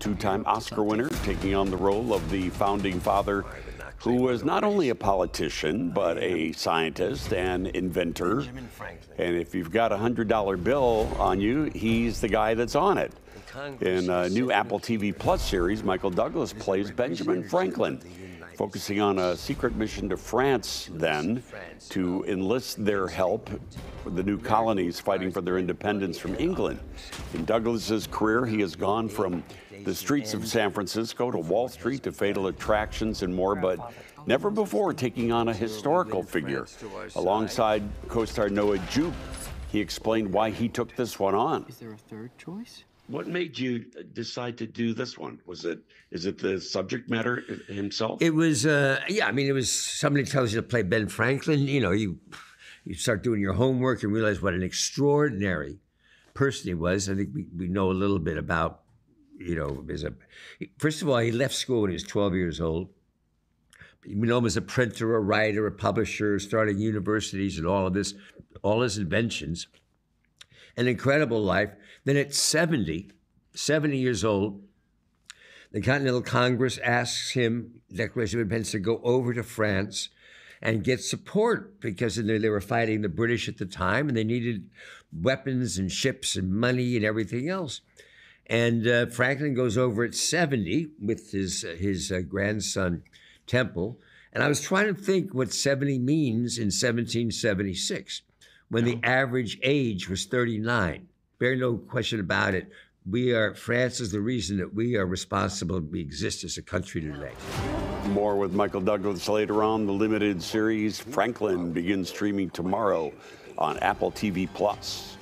two time Oscar winner, taking on the role of the founding father who was not only a politician, but a scientist and inventor. And if you've got a $100 bill on you, he's the guy that's on it. In a new Apple TV Plus series, Michael Douglas plays Benjamin Franklin, focusing on a secret mission to France then to enlist their help for the new colonies fighting for their independence from England. In Douglas's career, he has gone from the streets of San Francisco to Wall Street to fatal attractions and more, but never before taking on a historical figure. Alongside co star Noah Jupe, he explained why he took this one on. Is there a third choice? What made you decide to do this one? Was it is it the subject matter himself? It was uh, yeah. I mean, it was somebody tells you to play Ben Franklin. You know, you you start doing your homework and realize what an extraordinary person he was. I think we, we know a little bit about you know, as a first of all, he left school when he was 12 years old. You know him as a printer, a writer, a publisher, starting universities and all of this, all his inventions. An incredible life. Then at 70, 70 years old, the Continental Congress asks him, Declaration of Independence, to go over to France and get support because they were fighting the British at the time and they needed weapons and ships and money and everything else. And uh, Franklin goes over at 70 with his, uh, his uh, grandson, Temple. And I was trying to think what 70 means in 1776 when the average age was 39. There's no question about it. We are, France is the reason that we are responsible, we exist as a country today. More with Michael Douglas later on. The limited series Franklin begins streaming tomorrow on Apple TV Plus.